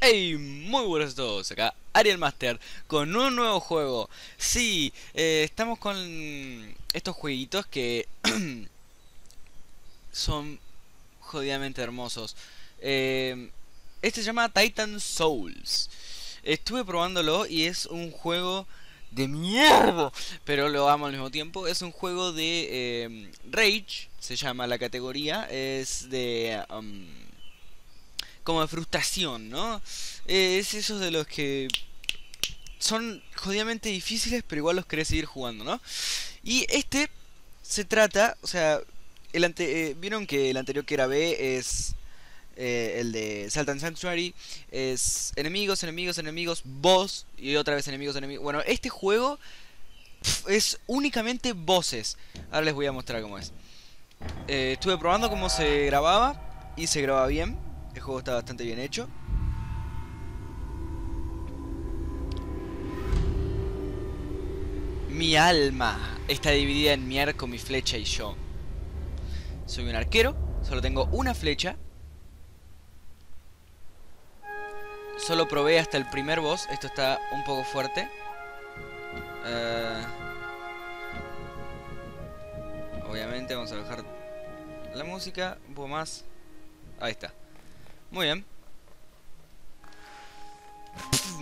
Hey, muy buenos a todos, acá Ariel Master con un nuevo juego. Sí, eh, estamos con estos jueguitos que son jodidamente hermosos. Eh, Este se llama Titan Souls. Estuve probándolo y es un juego de mierda Pero lo amo al mismo tiempo. Es un juego de eh, Rage, se llama la categoría. Es de... Um, como de frustración, ¿no? Eh, es esos de los que son jodidamente difíciles, pero igual los querés seguir jugando, ¿no? Y este se trata, o sea, el ante, eh, vieron que el anterior que grabé es eh, el de Sultan Sanctuary, es enemigos, enemigos, enemigos, boss y otra vez enemigos, enemigos. Bueno, este juego es únicamente voces. Ahora les voy a mostrar cómo es. estuve probando cómo se grababa y se graba bien. El juego está bastante bien hecho. Mi alma está dividida en mi arco, mi flecha y yo. Soy un arquero, solo tengo una flecha. Solo probé hasta el primer boss, esto está un poco fuerte. Eh, obviamente vamos a bajar la música un poco más. Ahí está. Muy bien.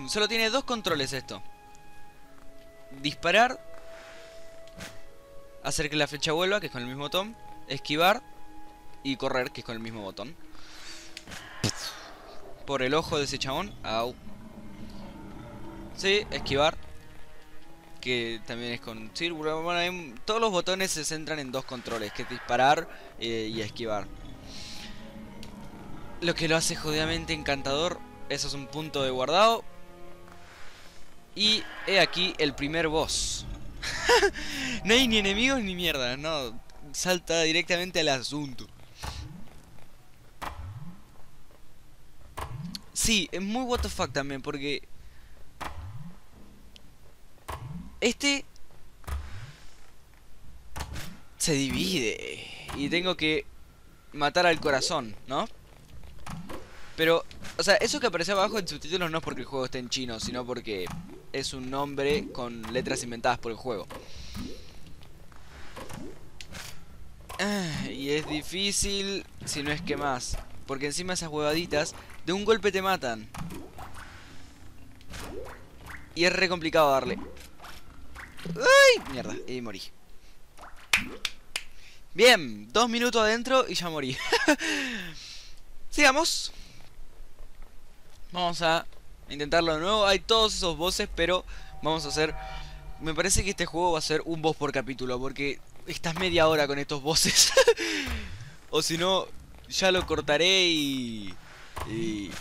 Solo tiene dos controles esto. Disparar. Hacer que la flecha vuelva, que es con el mismo botón. Esquivar. Y correr, que es con el mismo botón. Por el ojo de ese chabón. Au. Sí, esquivar. Que también es con... bueno, todos los botones se centran en dos controles. Que es disparar eh, y esquivar. Lo que lo hace jodidamente encantador. Eso es un punto de guardado. Y he aquí el primer boss. no hay ni enemigos ni mierda, no. Salta directamente al asunto. Sí, es muy what the fuck también, porque... Este... Se divide. Y tengo que matar al corazón, ¿no? Pero, o sea, eso que aparece abajo en subtítulos no es porque el juego esté en chino, sino porque es un nombre con letras inventadas por el juego. Ah, y es difícil, si no es que más. Porque encima esas huevaditas, de un golpe te matan. Y es re complicado darle. ¡Ay! Mierda, y morí. Bien, dos minutos adentro y ya morí. Sigamos. Vamos a intentarlo de nuevo. Hay todos esos bosses, pero vamos a hacer... Me parece que este juego va a ser un boss por capítulo, porque estás media hora con estos bosses. o si no, ya lo cortaré y... y...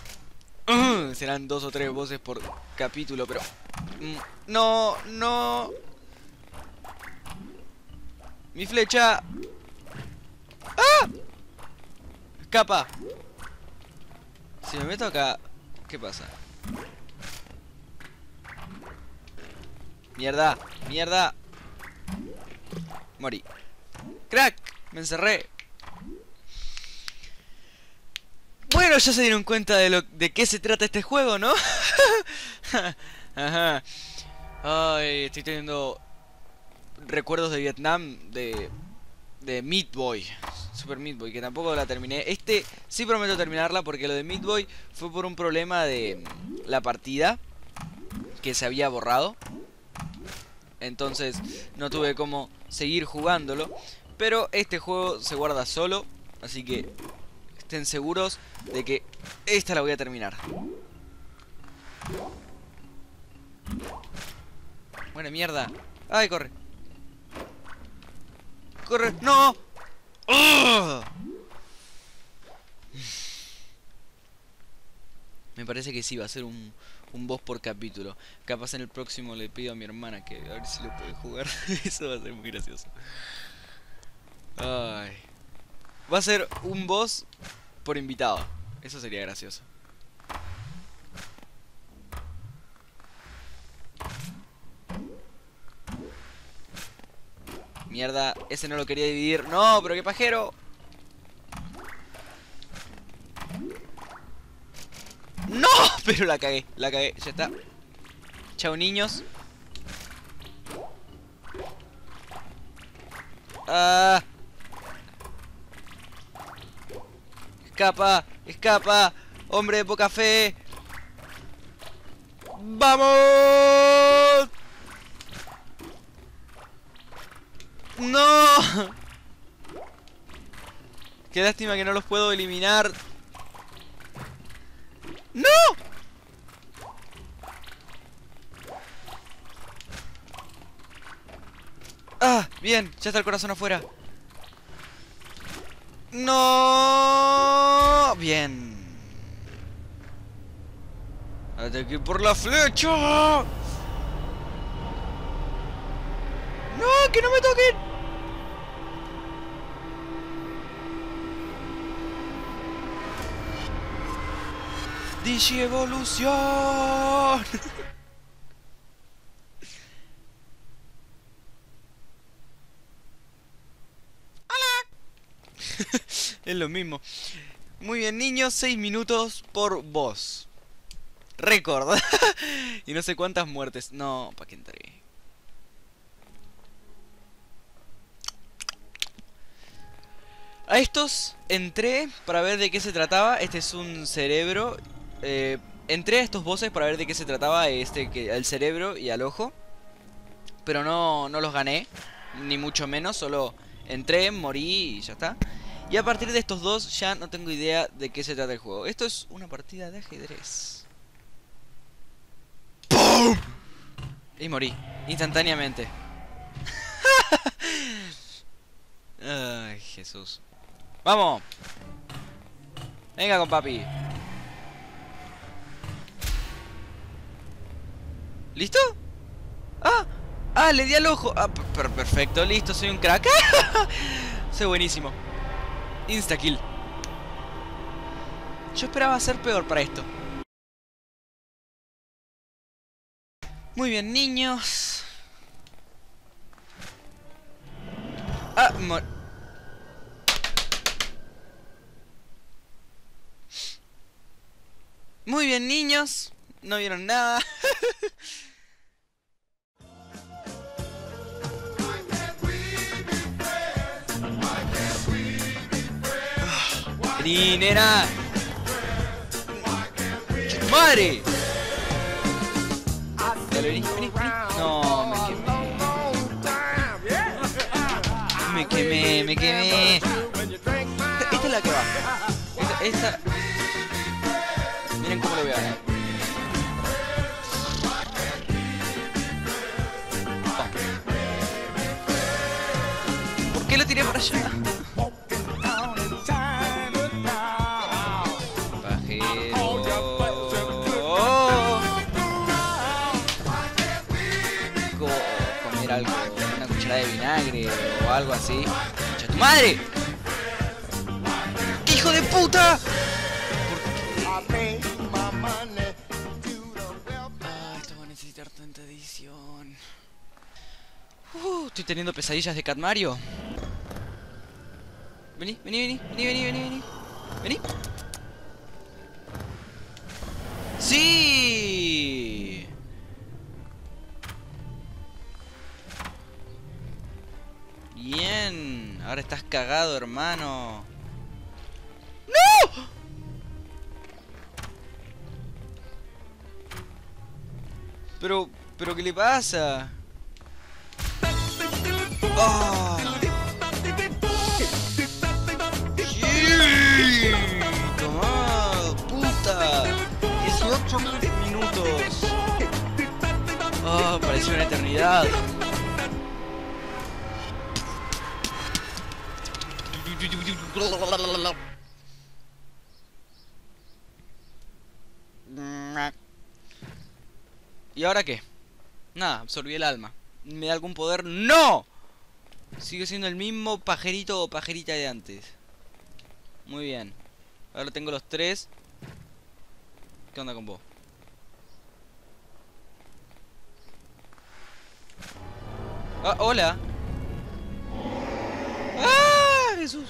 serán dos o tres bosses por capítulo, pero... Mm, no, no... Mi flecha... ¡Ah! Escapa. Si me meto acá ¿Qué pasa? Mierda, mierda. Morí. Crack, me encerré. Bueno, ya se dieron cuenta de lo de qué se trata este juego, ¿no? Ajá. Ay, estoy teniendo recuerdos de Vietnam de de Meat Boy Super Meat Boy, que tampoco la terminé. Este sí prometo terminarla porque lo de Meat Boy fue por un problema de la partida que se había borrado. Entonces no tuve como seguir jugándolo. Pero este juego se guarda solo, así que estén seguros de que esta la voy a terminar. Buena mierda. ¡Ay, corre! ¡Corre! ¡No! Me parece que sí, va a ser un, un boss por capítulo. Capaz en el próximo le pido a mi hermana que a ver si lo puede jugar. Eso va a ser muy gracioso. Ay. Va a ser un boss por invitado. Eso sería gracioso. Mierda, ese no lo quería dividir. No, pero qué pajero. ¡No! pero la cagué, la cagué, ya está. Chao niños. Ah. Escapa, escapa, hombre de poca fe. ¡Vamos! ¡No! Qué lástima que no los puedo eliminar. ¡No! ¡Ah! Bien, ya está el corazón afuera. ¡No! Bien. Ataque por la flecha. ¡No! ¡Que no me toquen! Digievolución. es lo mismo. Muy bien, niños, 6 minutos por voz. Récord. y no sé cuántas muertes. No, ¿para qué entré? A estos entré para ver de qué se trataba. Este es un cerebro. Eh, entré a estos bosses para ver de qué se trataba. Este, que, el cerebro y al ojo. Pero no, no los gané. Ni mucho menos. Solo entré, morí y ya está. Y a partir de estos dos ya no tengo idea de qué se trata el juego. Esto es una partida de ajedrez. ¡Pum! Y morí. Instantáneamente. Ay, Jesús. ¡Vamos! Venga con papi. ¿Listo? ¡Ah! ¡Ah! Le di al ojo. Ah, perfecto, listo, soy un crack. soy buenísimo. Insta kill. Yo esperaba ser peor para esto. Muy bien, niños. Ah, Muy bien, niños. No vieron nada. Nena. ¡Madre! Dale, vení, vení, vení. No, me quemé. Me quemé, me quemé. Esta, esta es la que va. Esta, esta... lo tiré para allá? de vinagre o algo así. ¡Concha tu madre! ¡Qué hijo de puta! Ah, esto va a necesitar tanta edición. Uh, estoy teniendo pesadillas de Cat Mario. Vení, vení, vení, vení, vení, vení, vení. Vení. ¡Sí! Bien. Ahora estás cagado, hermano. ¡No! Pero, pero ¿qué le pasa? ¡Oh! Una eternidad. ¿Y ahora qué? Nada, absorbí el alma. ¿Me da algún poder? ¡No! Sigue siendo el mismo pajerito o pajerita de antes. Muy bien. Ahora tengo los tres. ¿Qué onda con vos? Ah, hola. ¡Ah! Jesús.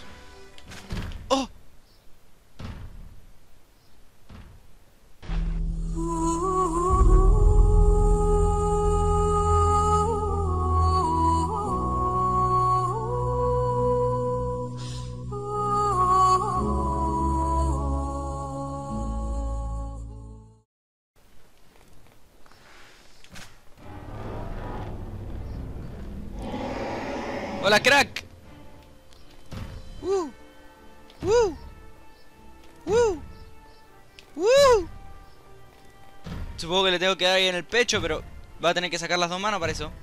¡Hola, crack! ¡Uh! ¡Uh! ¡Uh! ¡Uh! Supongo que le tengo que dar ahí en el pecho, pero va a tener que sacar las dos manos para eso.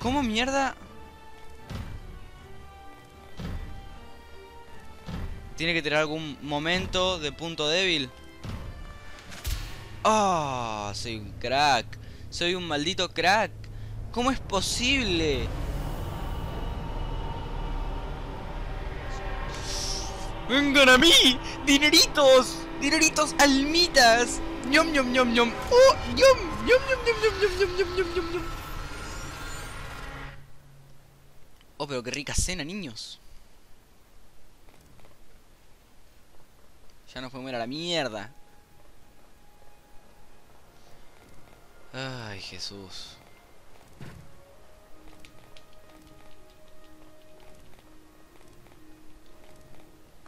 ¿Cómo mierda? Tiene que tener algún momento de punto débil. Ah, soy un crack. Soy un maldito crack. ¿Cómo es posible? ¡Vengan a mí! ¡Dineritos! ¡Dineritos almitas! ¡Ñom, ñom, ñom, ñom! ¡Oh! ¡Ñom, ñom, ñom, ñom, ñom, ñom, ñom, ñom, ñom, ñom! Oh, pero qué rica cena, niños. Ya nos podemos ir a la mierda. Ay, Jesús.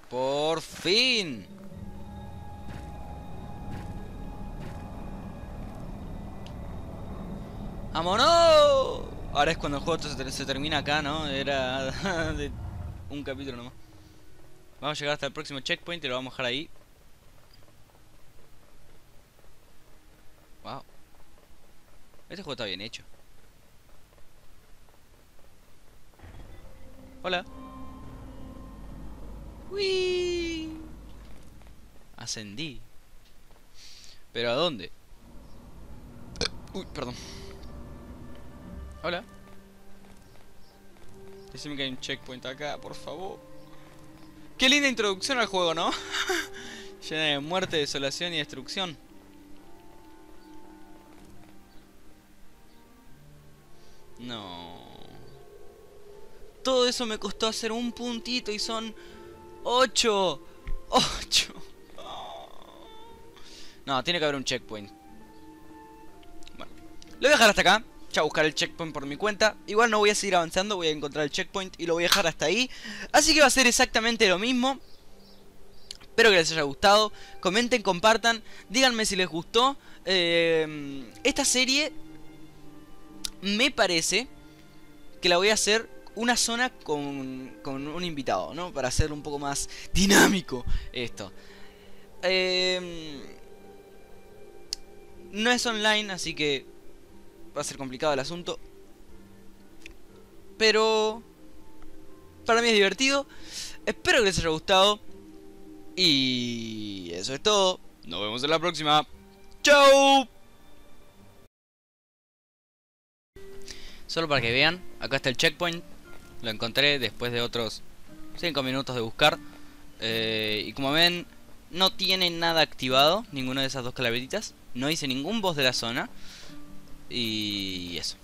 Por fin. ¡Vámonos! Ahora es cuando el juego se, termina acá, ¿no? Era de un capítulo nomás. Vamos a llegar hasta el próximo checkpoint y lo vamos a dejar ahí. Este juego está bien hecho. Hola. Uy. Ascendí. ¿Pero a dónde? Uy, perdón. Hola. Decime que hay un checkpoint acá, por favor. Qué linda introducción al juego, ¿no? Llena de muerte, desolación y destrucción. No. Todo eso me costó hacer un puntito y son 8. 8. No, tiene que haber un checkpoint. Bueno, lo voy a dejar hasta acá. Ya buscar el checkpoint por mi cuenta. Igual no voy a seguir avanzando, voy a encontrar el checkpoint y lo voy a dejar hasta ahí. Así que va a ser exactamente lo mismo. Espero que les haya gustado. Comenten, compartan. Díganme si les gustó. Eh, esta serie me parece que la voy a hacer una zona con, con un invitado, ¿no? Para hacerlo un poco más dinámico esto. Eh, no es online, así que va a ser complicado el asunto. Pero para mí es divertido. Espero que les haya gustado. Y eso es todo. Nos vemos en la próxima. ¡Chao! Solo para que vean, acá está el checkpoint. Lo encontré después de otros 5 minutos de buscar. Eh, y como ven, no tiene nada activado, ninguna de esas dos calaveritas. No hice ningún boss de la zona. Y eso.